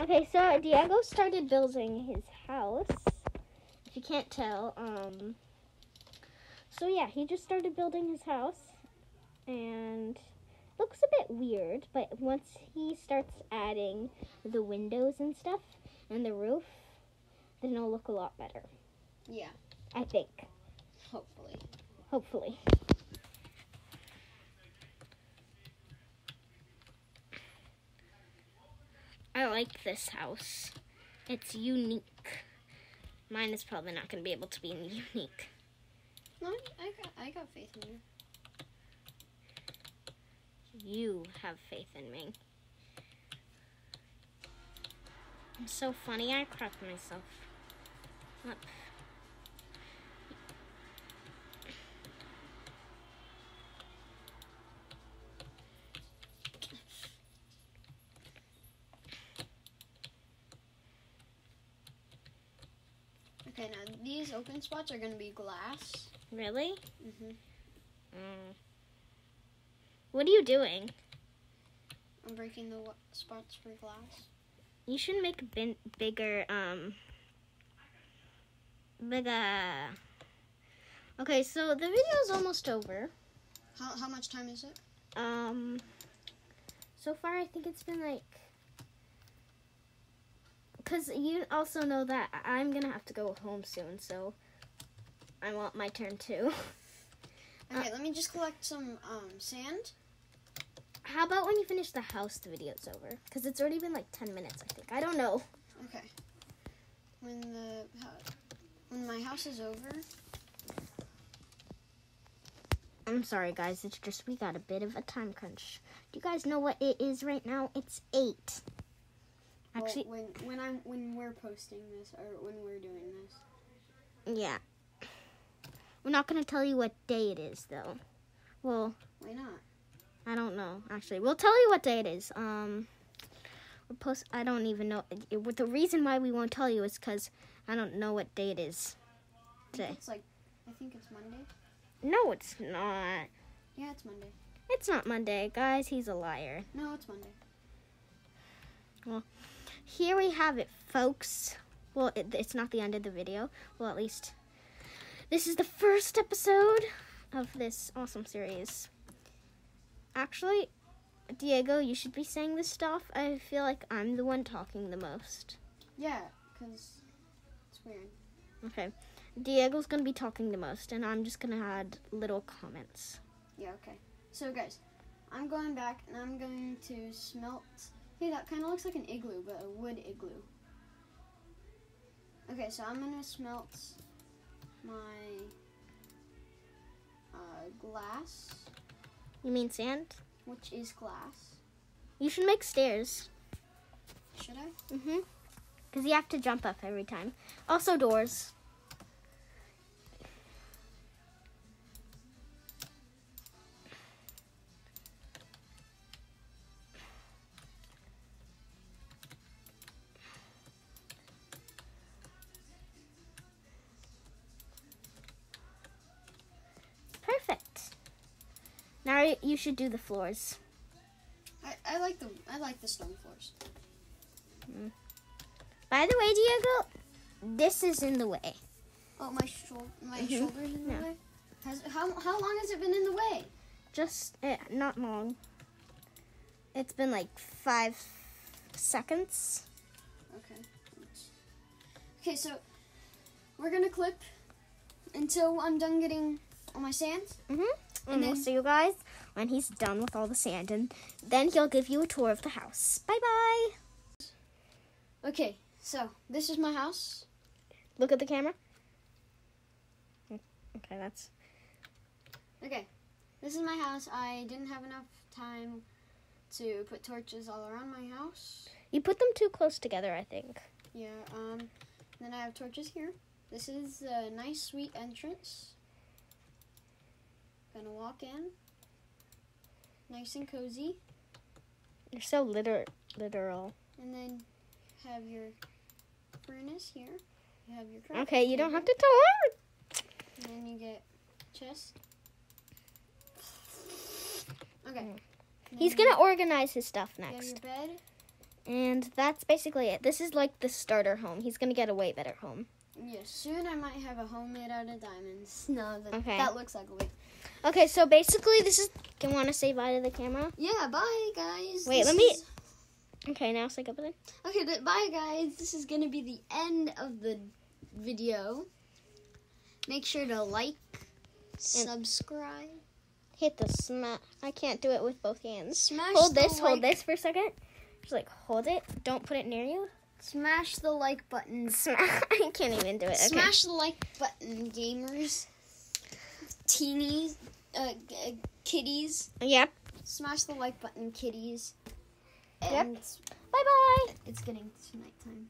Okay, so Diego started building his house. If you can't tell, um. So yeah, he just started building his house, and looks a bit weird. But once he starts adding the windows and stuff and the roof, then it'll look a lot better. Yeah, I think, hopefully. hopefully. Like this house. It's unique. Mine is probably not going to be able to be unique. No, I got I got faith in you. You have faith in me. I'm so funny, I cracked myself up. Okay, now these open spots are gonna be glass. Really? hmm Mm. What are you doing? I'm breaking the spots for glass. You should make bin- bigger, um, bigger. Okay, so the video is almost over. How how much time is it? Um, so far I think it's been like, cause you also know that I'm gonna have to go home soon, so I want my turn too. Okay, let me just collect some um sand. How about when you finish the house, the video's over? Cause it's already been like ten minutes, I think. I don't know. Okay. When the when my house is over, I'm sorry, guys. It's just we got a bit of a time crunch. Do you guys know what it is right now? It's eight. well, Actually, when when I'm when we're posting this or when we're doing this, yeah. We're not gonna tell you what day it is, though. Well, why not? I don't know. Actually, we'll tell you what day it is. Um, we'll post. I don't even know. It, it- the reason why we won't tell you is because I don't know what day it is today. It's like I think it's Monday. No, it's not. Yeah, it's Monday. It's not Monday, guys. He's a liar. No, it's Monday. Here we have it, folks. Well, it, it's not the end of the video. Well, at least this is the first episode of this awesome series. Actually, Diego, you should be saying this stuff. I feel like I'm the one talking the most. Yeah, cause it's weird. Okay. Diego's gonna be talking the most, and I'm just gonna add little comments. Yeah, okay. So guys, I'm going back and I'm going to smelt. Hey, that kind of looks like an igloo, but a wood igloo. Okay, so I'm gonna smelt my uh, glass, You mean sand? which is glass. You should make stairs. Should I? Mm-hmm. Because you have to jump up every time. Also doors. You should do the floors. I, I like the I like the stone floors. By the way, Diego, this is in the way. Oh, my shoulder, my Mhm. shoulders in the way. Has how how long has it been in the way? Just uh, not long. It's been like five seconds. Okay. Okay, so we're gonna clip until I'm done getting all my sands. Mm-hmm. And, And we'll then- see you guys when he's done with all the sand, and then he'll give you a tour of the house. Bye bye. Okay, so this is my house. Look at the camera. Okay, that's Okay, this is my house. I didn't have enough time to put torches all around my house. you put them too close together, I think. Yeah. Um. Then I have torches here. This is a nice, sweet entrance. Gonna walk in. Nice and cozy, You're so liter- literal. and then have your furnace here. You have your crafting Okay, you don't have to talk. And then you get chest. Okay. Mm. He's gonna organize his stuff next. your bed, And that's basically it. This is like the starter home. He's gonna get a way better home. Yeah, soon I might have a home made out of diamonds. No, that, Okay. that looks ugly. Okay, so basically this is. Can want to say bye to the camera? Yeah, bye guys. Wait, This let me- is- Okay, now say goodbye. Okay, but bye guys. This is gonna be the end of the video. Make sure to like, subscribe, Hit the smash. I can't do it with both hands. smash. Hold this. Hold this for a second. Just like hold it. Don't put it near you. Smash the like button. Smash. I can't even do it. Okay. Smash the like button, gamers. Teenies, uh, g- uh, kitties. Yep. Smash the like button, kitties. Yep. Bye bye. it's getting to nighttime.